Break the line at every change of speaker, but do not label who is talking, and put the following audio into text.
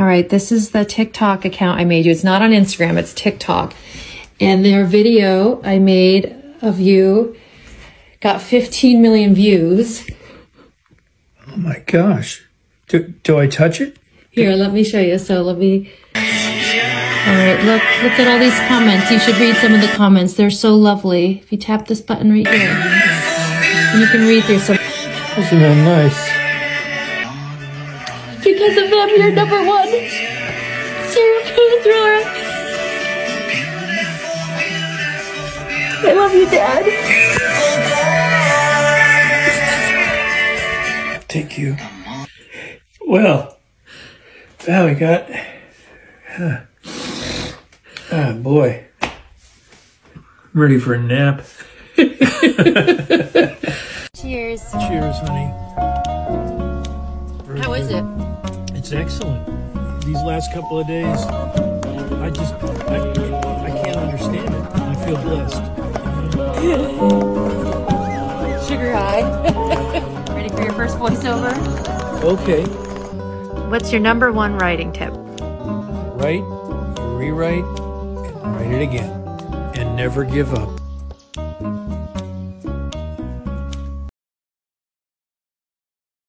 All right, this is the TikTok account I made you. It's not on Instagram, it's TikTok. And their video I made of you got 15 million views.
Oh my gosh. Do, do I touch it?
Here, let me show you. So let me. All right, look, look at all these comments. You should read some of the comments. They're so lovely. If you tap this button right here, and you can read through some.
Isn't that nice?
Because of them, you're number one. Serial killer thriller. I love you, Dad.
Thank you. Well, now we got. Ah, ah, boy. I'm ready for a nap.
Cheers.
Cheers, honey. Very
How is
good.
it?
It's excellent. These last couple of days, I just, I, I can't understand it. I feel blessed.
Sugar high. Ready for your first voiceover?
Okay.
What's your number one writing tip?
Write, rewrite, and write it again. And never give up.